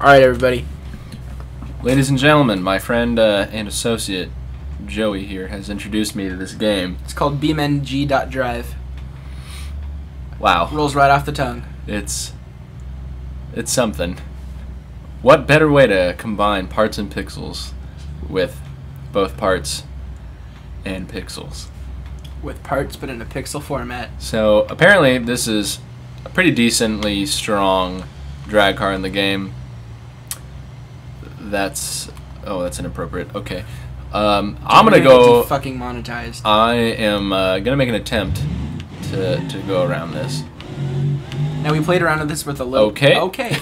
All right, everybody. Ladies and gentlemen, my friend uh, and associate Joey here has introduced me to this game. It's called BeamNG.drive. Wow, Rolls right off the tongue. it's it's something. What better way to combine parts and pixels with both parts and pixels? With parts, but in a pixel format. So apparently, this is a pretty decently strong drag car in the game. That's oh, that's inappropriate. Okay, um, I'm gonna go. fucking monetized. I am uh, gonna make an attempt to to go around this. Now we played around with this with a little. Okay. Okay.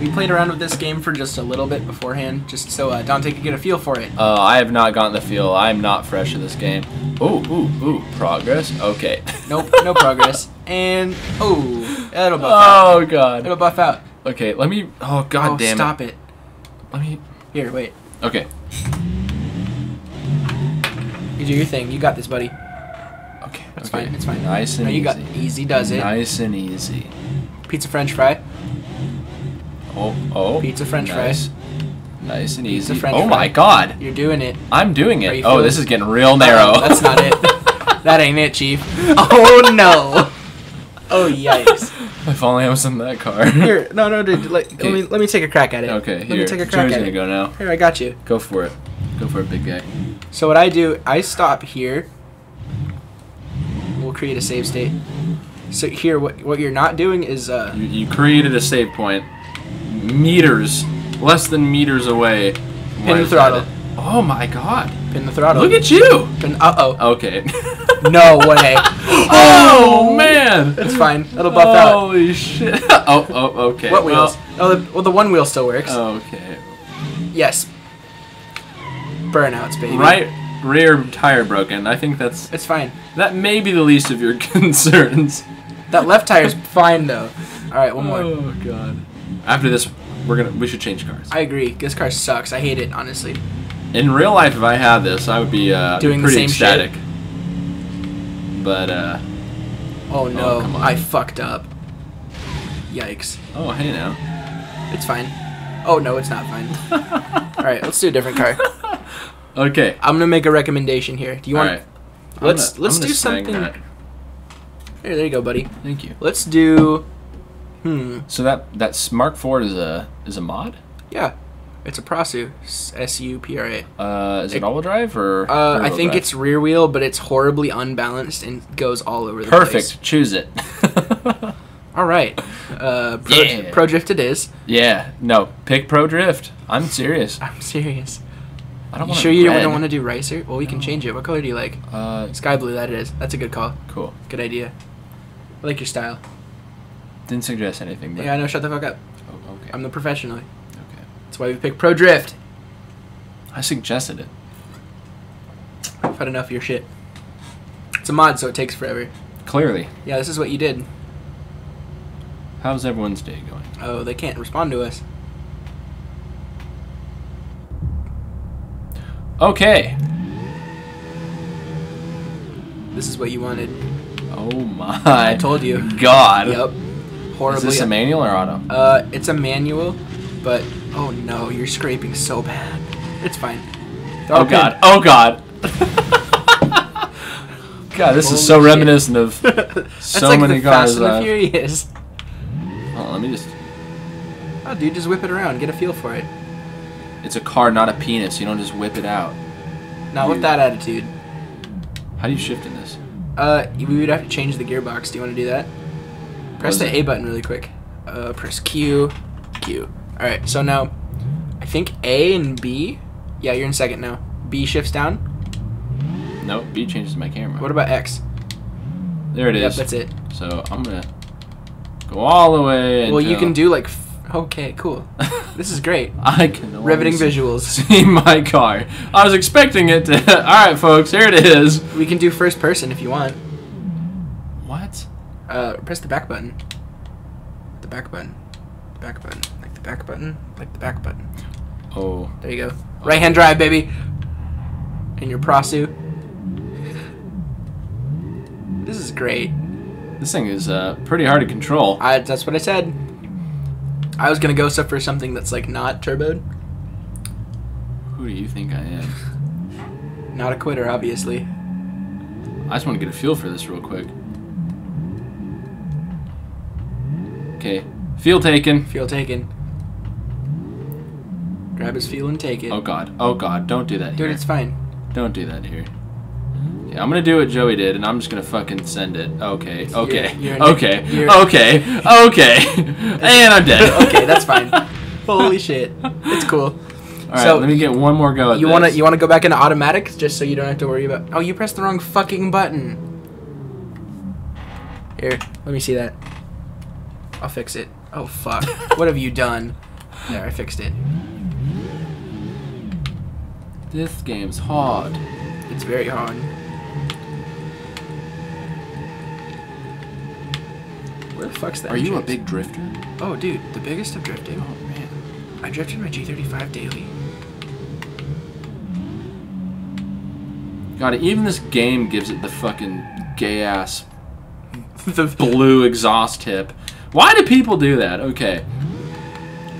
we played around with this game for just a little bit beforehand, just so uh, Dante could get a feel for it. Uh, I have not gotten the feel. I'm not fresh to this game. Ooh, ooh, ooh, progress. Okay. Nope, no progress. And oh, it'll buff out. oh god. It'll buff out. Okay, let me. Oh god oh, damn stop it. it. Let me. Here, wait. Okay. You do your thing. You got this, buddy. Okay. It's okay. fine. It's fine. Nice and no, you easy. got easy does it. Nice and easy. Pizza French fry. Oh, oh. Pizza French nice. fries. Nice and Pizza easy. French oh my god. You're doing it. I'm doing it. Oh, this is getting real narrow. Uh-oh, that's not it. that ain't it, Chief. Oh no. Oh yikes. if only I was in that car. Here, no, no, dude. Let, Okay. let me let me take a crack at it. Okay, Let here. me take a crack Joey's at gonna it. go now. Here, I got you. Go for it. Go for it, big guy. So what I do, I stop here. We'll create a save state. So here, what what you're not doing is uh. You, you created a save point meters, less than meters away. Pin the throttle. Oh my god. Pin the throttle. Look at you. Pin, uh oh. Okay. No way. oh man. It's fine. That'll buff out. Holy shit. oh, oh, okay. What well, wheels? oh, the, well, the one wheel still works. Okay. Yes. Burnouts, baby. Right rear tire broken. I think that's It's fine. that may be the least of your concerns. That left tire's fine though. All right, one more. Oh god. After this, we're gonna we should change cars. I agree. This car sucks. I hate it, honestly. In real life, if I had this, I would be uh, Doing the pretty same shit? ecstatic. But uh, Oh no, on. I fucked up. Yikes. oh hey now. It's fine. Oh no, it's not fine. All right, let's do a different car. Okay. I'm gonna make a recommendation here. Do you want? right. Let's gonna- let's do something. that. Here, there you go, buddy. Thank you. Let's do. Hmm. So that that Smart Ford is a is a mod. Yeah, it's a Prasu. S U P R A. Uh, is it It- all-wheel drive or? Uh, I think drive? it's rear wheel, but it's horribly unbalanced and goes all over the place. perfect. Choose it. All right. Uh, pro, Yeah. pro drift it is. yeah. No. Pick Pro Drift. I'm serious. I'm serious. I don't You sure you red. don't want to do Ricer? Well, we can change it. What color do you like? Uh, Sky blue. That it is. That's a good call. cool. Good idea. I like your style. Didn't suggest anything. But Yeah, I know. Shut the fuck up. Oh, okay. I'm the professional. That's why we picked Pro Drift. I suggested it. I've had enough of your shit. It's a mod, so it takes forever. Clearly. Yeah, this is what you did. How's everyone's day going? Oh, they can't respond to us. Okay. This is what you wanted. Oh my. I told you. God. Yep. Horribly. Is this a manual or auto? uh, it's a manual, but oh no, you're scraping so bad. It's fine. Oh a pin. god. Oh god. God, this is so Holy shit. reminiscent of That's so like many the Fast and the Furious. Oh, let me just. Oh, dude, just whip it around. Get a feel for it. It's a car, not a penis. You don't just whip it out. Not with that attitude. How do you shift in this? Uh, we would have to change the gearbox. Do you want to do that? Press the is A button really quick. Uh, press Q, Q. All right. So now, I think A and B. Yeah, you're in second now. B shifts down. Nope. B changes my camera. What about X? there it Yep, is. that's it. So I'm gonna go all the way. Well, you can do like. F- okay, cool. This is great. I can Riveting visuals. See my car. I was expecting it to. all right, folks. Here it is. We can do first person if you want. What? Uh, press the back button. The back button. The back button. Back button. Like the back button. Oh. There you go. Right hand drive, baby. In your Prasu. This is great. This thing is uh, pretty hard to control. I, that's what I said. I was gonna go so for something that's like not turboed, Who do you think I am? not a quitter, obviously. I just want to get a feel for this real quick. Okay, feel taken. Feel taken. Grab his feel and take it. Oh god, oh god, don't do that here. Dude, here. it's fine. Don't do that here. Yeah, I'm gonna do what Joey did, and I'm just gonna fucking send it. Okay, okay, you're an- okay, you're- okay, okay, and I'm dead. okay, that's fine. Holy shit, it's cool. All right, So, let me get one more go at You this. wanna you wanna go back into automatic just so you don't have to worry about. Oh, you pressed the wrong fucking button. Here, let me see that. I'll fix it. Oh fuck! what have you done? There, I fixed it. This game's hard. It's very hard. Where the fuck's that? Are you a big drifter? Oh, dude, the biggest of drifting. Oh man. I drifted my G35 daily. God, even this game gives it the fucking gay ass the blue exhaust tip. Why do people do that? Okay,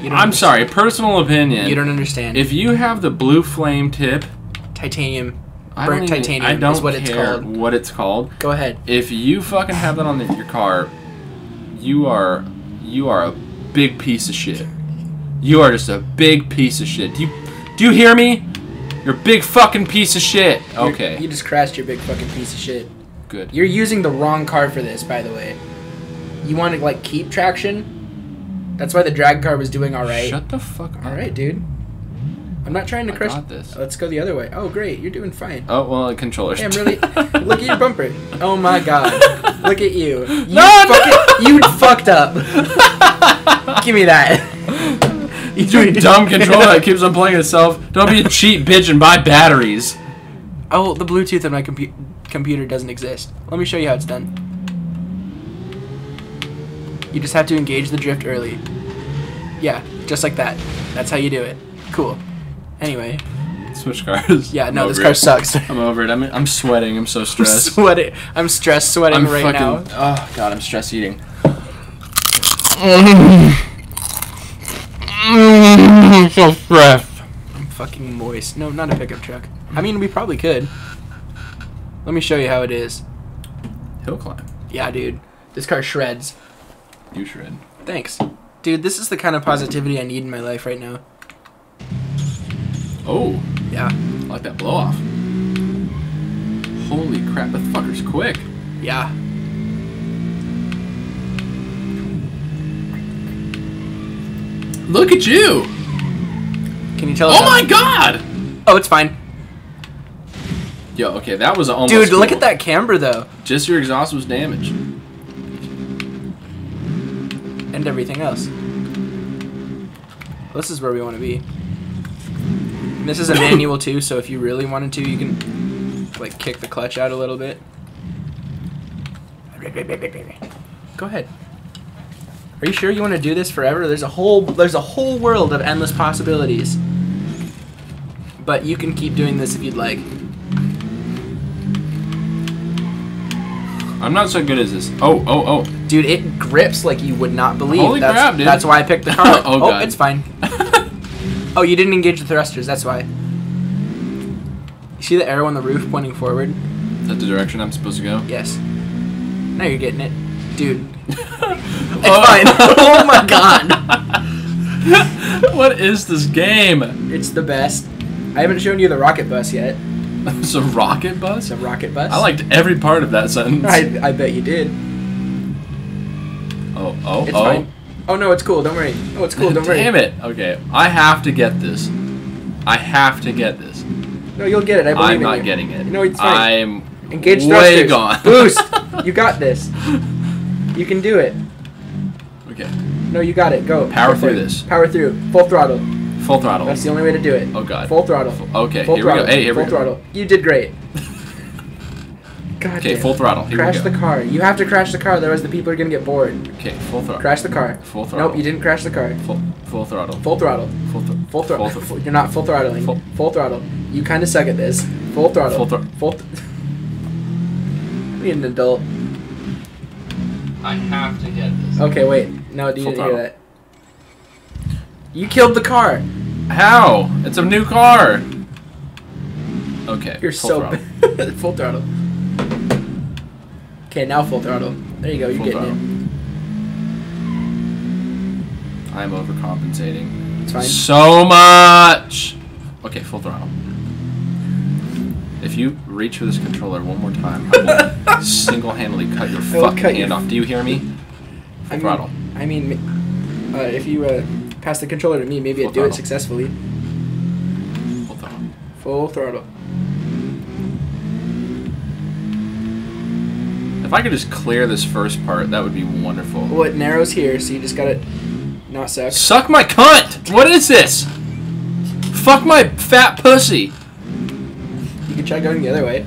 you don't I'm sorry. Personal opinion. You don't understand. If you have the blue flame tip, titanium, I burnt even- titanium I don't is what it's care called. what it's called. Go ahead. If you fucking have that on the, your car, you are you are a big piece of shit. You are just a big piece of shit. Do you do you hear me? You're a big fucking piece of shit. You're- Okay, You just crashed your big fucking piece of shit. good. You're using the wrong car for this, by the way. You want to like keep traction. That's why the drag car was doing all right. Shut the fuck up. All right, dude. I'm not trying to I crush. got this. Let's go the other way. Oh, great, you're doing fine. Oh well, the controllers. Hey, I'm really. look at your bumper. Oh my god. Look at you. You No, fucking, You fucked up. Give me that. you dumb controller that keeps on playing itself. Don't be a cheap bitch and buy batteries. Oh, the Bluetooth on my compu- computer doesn't exist. Let me show you how it's done. You just have to engage the drift early. Yeah, just like that. That's how you do it. Cool. Anyway, Switch cars. yeah, no, this car it. sucks. I'm over it. I'm I'm sweating. I'm so I'm stressed. sweating. I'm stress sweating I'm right fucking. now. Oh god, I'm stress eating. I'm so stressed. I'm fucking moist. No, not a pickup truck. I mean, we probably could. Let me show you how it is. Hill climb. Yeah, dude. This car shreds. You shred. Thanks. Dude, this is the kind of positivity I need in my life right now. Oh, Yeah. I like that blow off. Holy crap, that fucker's quick. Yeah. Look at you. Can you tell? Oh my god. Oh, it's fine. Yo, okay, that was almost. Dude, look at that camber though, Just your exhaust was damaged. And everything else. This is where we want to be. And this is a manual too, so if you really wanted to, you can like kick the clutch out a little bit. Go ahead. Are you sure you want to do this forever? There's a whole there's a whole world of endless possibilities. But you can keep doing this if you'd like. I'm not so good as this. Oh, oh, oh. Dude, it grips like you would not believe. Holy that's, crap, dude. That's why I picked the car. Oh, oh, God. it's fine. Oh, you didn't engage the thrusters. That's why. You see the arrow on the roof pointing forward? Is that the direction I'm supposed to go? Yes. Now you're getting it, dude. It's Oh. fine. oh my god. what is this game? It's the best. I haven't shown you the rocket bus yet. It's a rocket bus? It's a rocket bus. I liked every part of that sentence. I, I bet you did. Oh, oh, It's oh. fine. Oh no, it's cool. Don't worry. Oh, it's cool. Don't worry. Damn it. Okay, I have to get this. I have to get this. No, you'll get it. I believe I'm in not you. getting it. No, it's fine. I'm Engage way thrusters. gone. Boost. You got this. You can do it. Okay, No, you got it. Go. Power Go through this. Power through. Full throttle. Full throttle. That's the only way to do it. Oh god. Full throttle. Okay, Full here we go. Hey, here full we go. throttle. You did great. God Okay, full throttle. Here Crash we go. the car. You have to crash the car, otherwise the people are gonna get bored. Okay, full throttle. Crash the car. Full throttle. Nope, you didn't crash the car. Full, full throttle. Full throttle. Full, thr- Full throttle. Full thr- You're not full throttling. Full- Full, throttle. You kind of suck at this. Full throttle. Full thr- Full. Th- need an adult. I have to get this. Okay, wait. No, do you didn't hear that. You killed the car. How? It's a new car. Okay. You're so throttle. full throttle. Okay, now full throttle. There you go. You're Full getting throttle. it. I'm overcompensating. It's fine. So much. Okay, full throttle. If you reach for this controller one more time, I will single-handedly cut your fucking cut hand your- off. Do you hear me? Full I mean, throttle. I mean, uh, if you uh, pass the controller to me, maybe Full I'd do it successfully. Full throttle. Full throttle. If I could just clear this first part, that would be wonderful. Well, it narrows here, so you just gotta not suck. Suck my cunt! What is this? Fuck my fat pussy! You can try going the other way.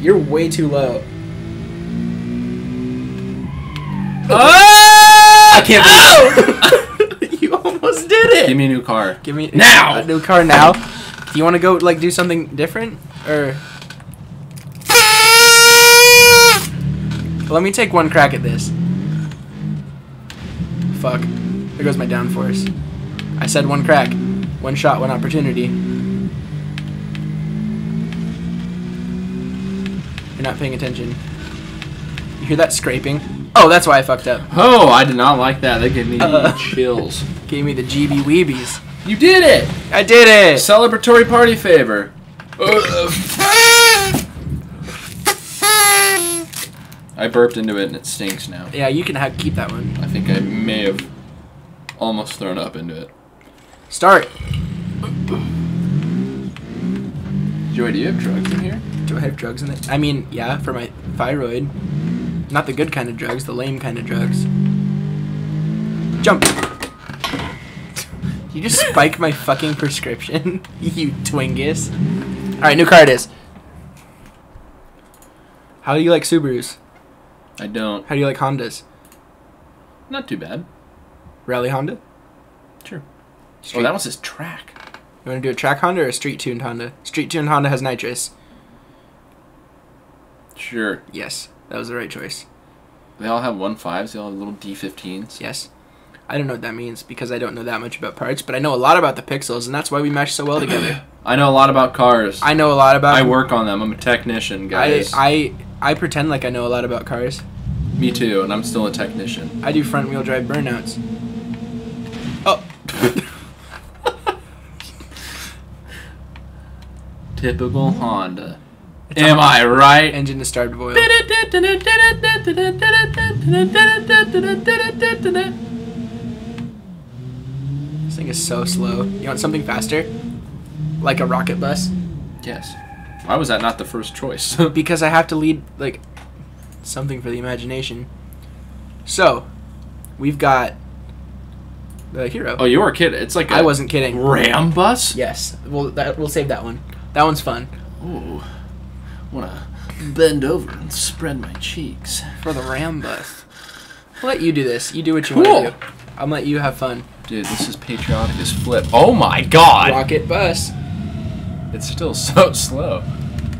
You're way too low. Ah! I can't. believe- you almost did it. Give me a new car. Give me Now! a new car now. Do you want to go like do something different or? Let me take one crack at this. Fuck. There goes my downforce. I said one crack. One shot, one opportunity. You're not paying attention. You hear that scraping? Oh, that's why I fucked up. Oh, I did not like that. That gave me Uh. chills. Gave me the GB weebies. You did it! I did it! Celebratory party favor. I burped into it and it stinks now. Yeah, you can have, keep that one. I think I may have almost thrown up into it. Start. Joey, do you have drugs in here? Do I have drugs in it? I mean, yeah, for my thyroid. Not the good kind of drugs, the lame kind of drugs. Jump. You just spiked my fucking prescription, you twingus. Alright, new car it is. How do you like Subarus? I don't. How do you like Hondas? Not too bad. Rally Honda? Sure. Street, Oh, that one says track. You want to do a track Honda or a street tuned Honda? Street tuned Honda has nitrous. Sure. Yes, that was the right choice. They all have one fives. They all have little D15s. Yes. I don't know what that means because I don't know that much about parts, but I know a lot about the pixels, and that's why we mesh so well together. I know a lot about cars. I know a lot about. I work on them. I'm a technician, I, guys. I I pretend like I know a lot about cars. Me too, and I'm still a technician. I do front wheel drive burnouts. Oh. Typical Honda. Am I right? Engine to starved of oil. This thing is so slow. You want something faster? Like a rocket bus? Yes. Why was that not the first choice? Because I have to lead like something for the imagination. So, we've got the hero. oh, you were kidding. It's like a I wasn't kidding. ram bus. Yes, we'll that, we'll save that one. That one's fun Ooh, wanna bend over and spread my cheeks. for the ram bus. I'll let you do this. You do what you Cool. want to do. I'm let you have fun. Dude, this is patriotic as flip. Oh my god! Rocket bus. It's still so slow.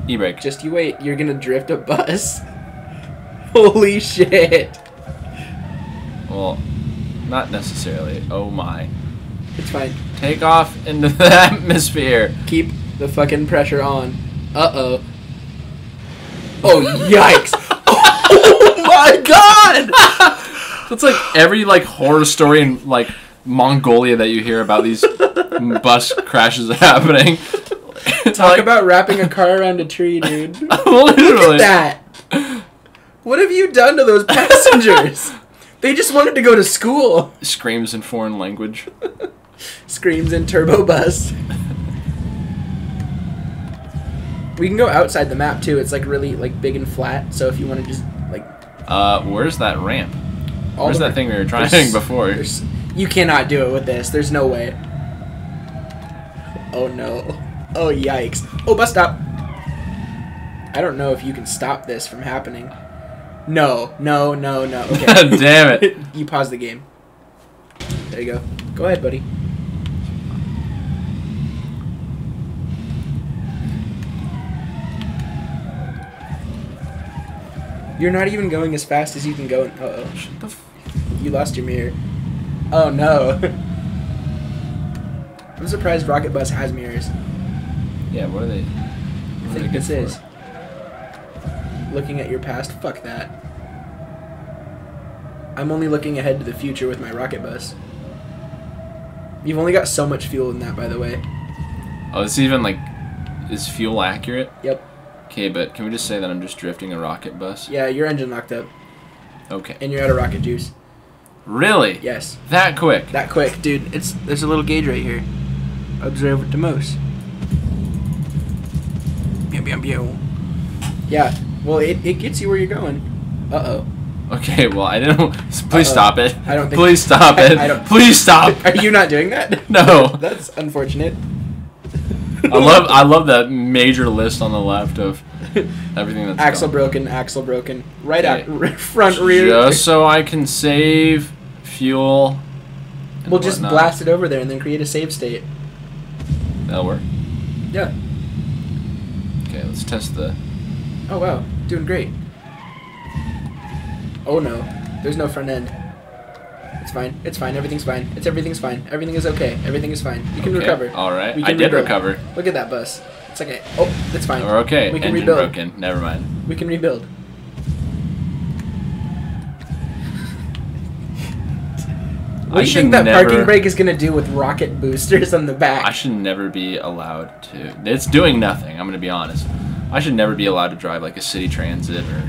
E-brake. Just you wait. You're gonna drift a bus. Holy shit! Well, not necessarily. Oh my. It's fine. Take off into the atmosphere. Keep the fucking pressure on. Uh oh. Oh yikes! oh my god! It's like every like horror story in like Mongolia that you hear about these bus crashes happening. Talk like, about wrapping a car around a tree, dude. literally. Look at that. What have you done to those passengers? they just wanted to go to school. Screams in foreign language. Screams in turbo bus. We can go outside the map too. It's like really like big and flat. So if you want to just like Uh, where's that ramp? all Where's that thing we were trying before? You cannot do it with this. There's no way. Oh no. Oh yikes. Oh bus stop. I don't know if you can stop this from happening. No, no, no, no. Okay. Damn it. you pause the game. There you go. Go ahead, buddy. You're not even going as fast as you can go. Uh oh. Shut the f- You lost your mirror. Oh no. I'm surprised Rocket Bus has mirrors. Yeah, what are they? I What are think this good is. Looking at your past, fuck that. I'm only looking ahead to the future with my rocket bus. You've only got so much fuel in that, by the way. Oh, it's even like, is fuel accurate? Yep. Okay, but can we just say that I'm just drifting a rocket bus? Yeah, your engine locked up, Okay. and you're out of rocket juice. Really? Yes. That quick? That quick, dude. It's there's a little gauge right here. Observe it to most. Yeah. Well, it, it gets you where you're going. Uh oh. Okay, well, I don't. Please Uh-oh. stop it. I don't think- Please stop I- it. I don't- Please stop. Are you not doing that? No. That's unfortunate. I love. I love that major list on the left of everything that's axle gone. broken, axle broken. Right Okay. out, front, rear. Just so I can save fuel. we'll just whatnot. blast it over there and then create a save state. That'll work. Yeah. Okay, let's test the. Oh wow, doing great. Oh no, there's no front end. It's fine. It's fine. Everything's fine. It's everything's fine. Everything is okay. Everything is fine. You can Okay, recover. All right, I did rebuild. recover. Look at that bus. It's okay. Oh, it's fine. We're okay. We can Engine rebuild. broken. Never mind. We can rebuild. What I do you think that never- parking brake is gonna do with rocket boosters on the back? I should never be allowed to. It's doing nothing. I'm gonna be honest. I should never be allowed to drive like a city transit or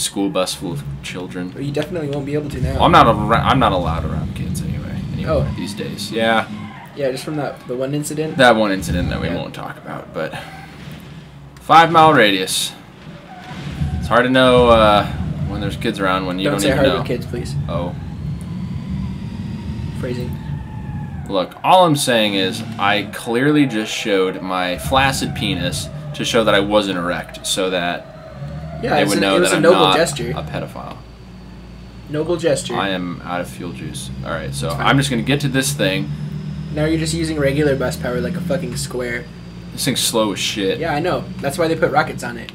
school bus full of children. But you definitely won't be able to now. Well, I'm not. Ar- I'm not allowed around kids anyway. Anymore Oh. these days. Yeah, Yeah, just from that the one incident. that one incident that we Yeah. won't talk about, but five mile radius. It's hard to know uh, when there's kids around when you don't don't, say even hard know. kids, please. Oh, Phrasing. look. All I'm saying is I clearly just showed my flaccid penis to show that I wasn't erect, so that Yeah, they would an- know it was that a I'm noble not gesture. a pedophile. Noble gesture. I am out of fuel juice. All right, so I'm just gonna get to this thing. Now you're just using regular bus power like a fucking square. This thing's slow as shit. Yeah, I know. That's why they put rockets on it.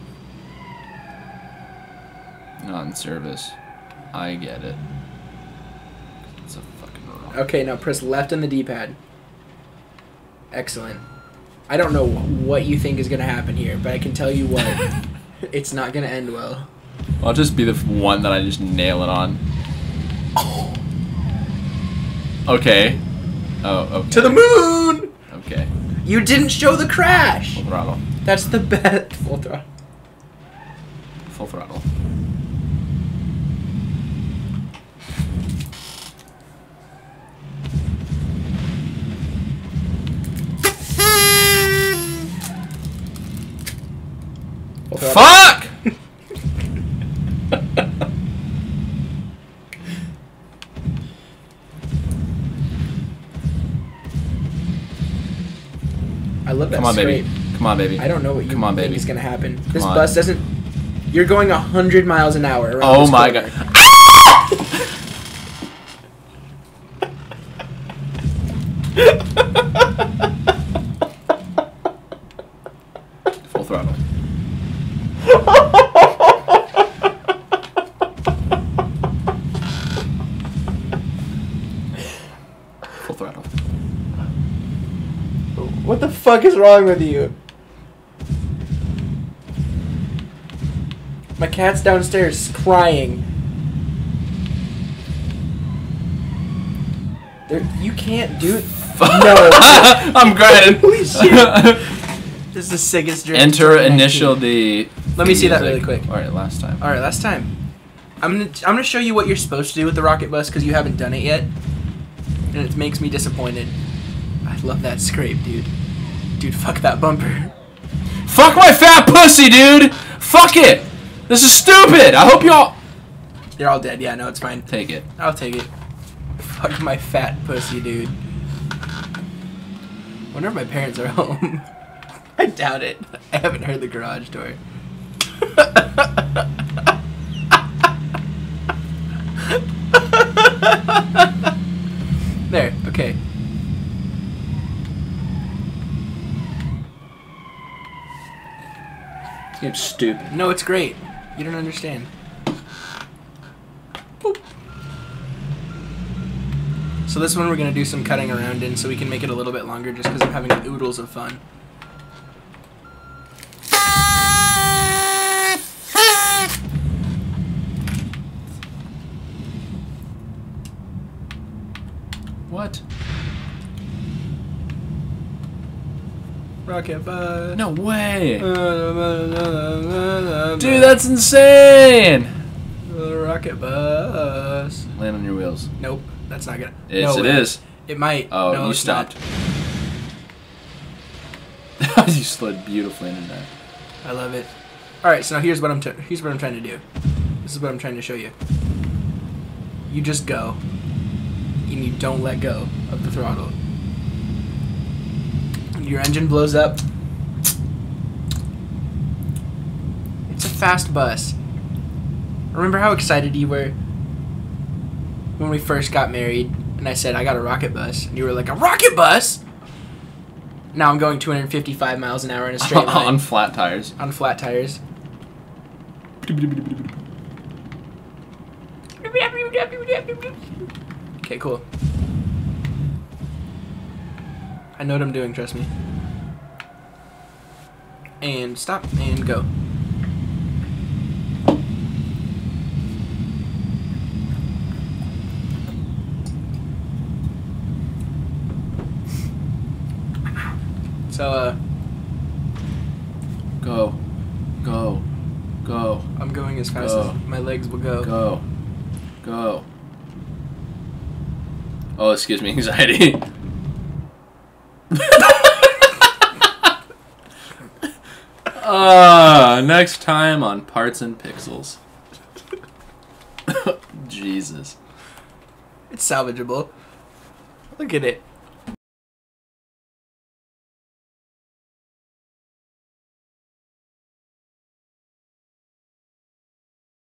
Not in service. I get it. It's a fucking wrong. Okay, now press left on the D-pad. Excellent. I don't know what you think is gonna happen here, but I can tell you what. it's not gonna end well. I'll just be the one that I just nail it on. Okay. Oh, okay. To the moon! Okay. You didn't show the crash! Full throttle. That's the best. Full throttle. Full throttle. Fuck! I love that Come on, scrape. baby. Come on, baby. I don't know what you Come on, think baby. is gonna happen. This on. bus doesn't. You're going hundred miles an hour. Around Oh my corner. god. Full throttle. Full throttle. What the fuck is wrong with you? My cat's downstairs crying. There, you can't do. No. I'm grinding. Holy shit. This is the sickest drift. Enter Initial D. Let me see that really quick. All right, last time. All right, last time. I'm gonna I'm gonna show you what you're supposed to do with the rocket bus because you haven't done it yet, and it makes me disappointed. I love that scrape, dude. Dude, fuck that bumper. Fuck my fat pussy, dude. Fuck it. This is stupid. I hope y'all They're all dead. Yeah, no, it's fine. take it. I'll take it. Fuck my fat pussy, dude. Wonder if my parents are home. I doubt it. I haven't heard the garage door. okay. You're stupid. No, it's great. You don't understand. So this one we're gonna do some cutting around in, so we can make it a little bit longer, just because I'm having oodles of fun. What? Rocket bus. Uh, no way. Dude, Dude, that's insane. rocket bus. Land on your wheels. Nope, that's not gonna. Yes, no it way. is. It might. Oh, no, you stopped. you slid beautifully into that. I love it. All right, so now here's what I'm t- here's what I'm trying to do. This is what I'm trying to show you. You just go, and you don't let go of the throttle. Your engine blows up. It's a fast bus. Remember how excited you were when we first got married, and I said I got a rocket bus, and you were like a rocket bus. Now I'm going 255 miles an hour in a straight line on flat tires. on flat tires. Okay, cool. I know what I'm doing, trust me. And stop and go. So, uh, Go. Go. Go. I'm going as fast Go. as my legs will go. Go. Go. Oh, excuse me, anxiety. Uh, next time on Parts and Pixels. Jesus. It's salvageable. Look at it.